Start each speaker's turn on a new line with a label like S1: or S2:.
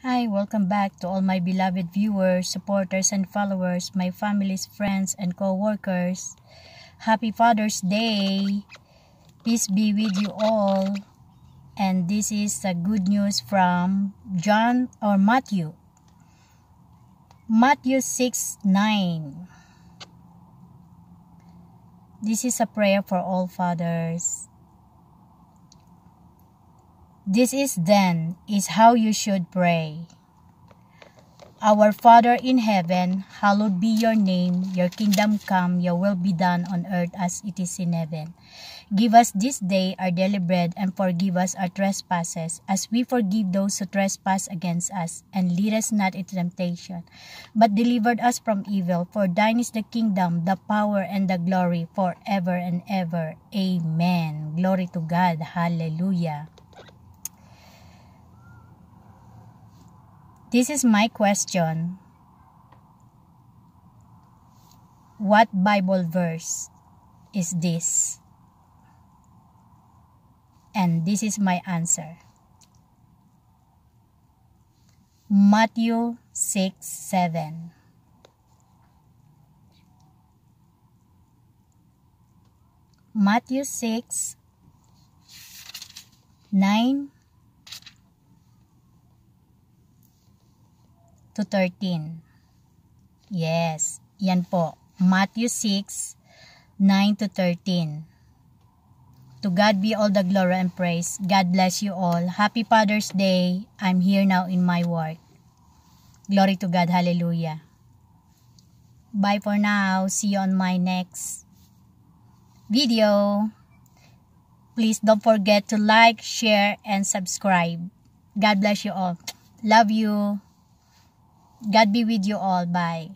S1: Hi, welcome back to all my beloved viewers, supporters, and followers, my family's friends, and co-workers. Happy Father's Day! Peace be with you all. And this is the good news from John or Matthew. Matthew 6 9. This is a prayer for all fathers. This is then is how you should pray. Our Father in heaven, hallowed be your name, your kingdom come, your will be done on earth as it is in heaven. Give us this day our daily bread and forgive us our trespasses as we forgive those who trespass against us. And lead us not into temptation, but deliver us from evil. For thine is the kingdom, the power, and the glory forever and ever. Amen. Glory to God. Hallelujah. This is my question. What Bible verse is this? And this is my answer. Matthew 6 7. Matthew 6 9 to 13. Yes, yan po. Matthew 6, 9 to 13. To God be all the glory and praise. God bless you all. Happy Father's Day. I'm here now in my work. Glory to God. Hallelujah. Bye for now. See you on my next video. Please don't forget to like, share, and subscribe. God bless you all. Love you. God be with you all. Bye.